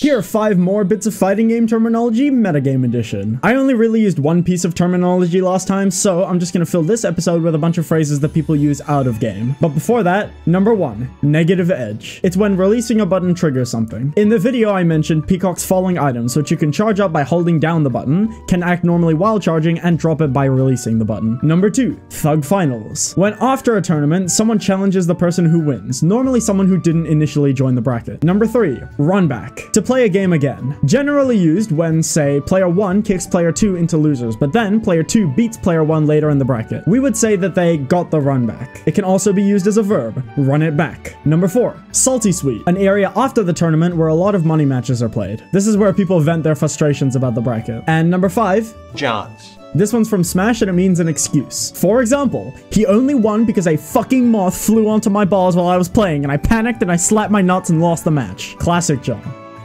Here are five more bits of fighting game terminology, metagame edition. I only really used one piece of terminology last time, so I'm just gonna fill this episode with a bunch of phrases that people use out of game. But before that, number one, negative edge. It's when releasing a button triggers something. In the video I mentioned Peacock's falling items, which you can charge up by holding down the button, can act normally while charging, and drop it by releasing the button. Number two, thug finals. When after a tournament, someone challenges the person who wins, normally someone who didn't initially join the bracket. Number three, run back. To play a game again. Generally used when, say, player one kicks player two into losers, but then player two beats player one later in the bracket. We would say that they got the run back. It can also be used as a verb, run it back. Number four, salty suite. An area after the tournament where a lot of money matches are played. This is where people vent their frustrations about the bracket. And number five, Johns. this one's from Smash and it means an excuse. For example, he only won because a fucking moth flew onto my balls while I was playing and I panicked and I slapped my nuts and lost the match. Classic John.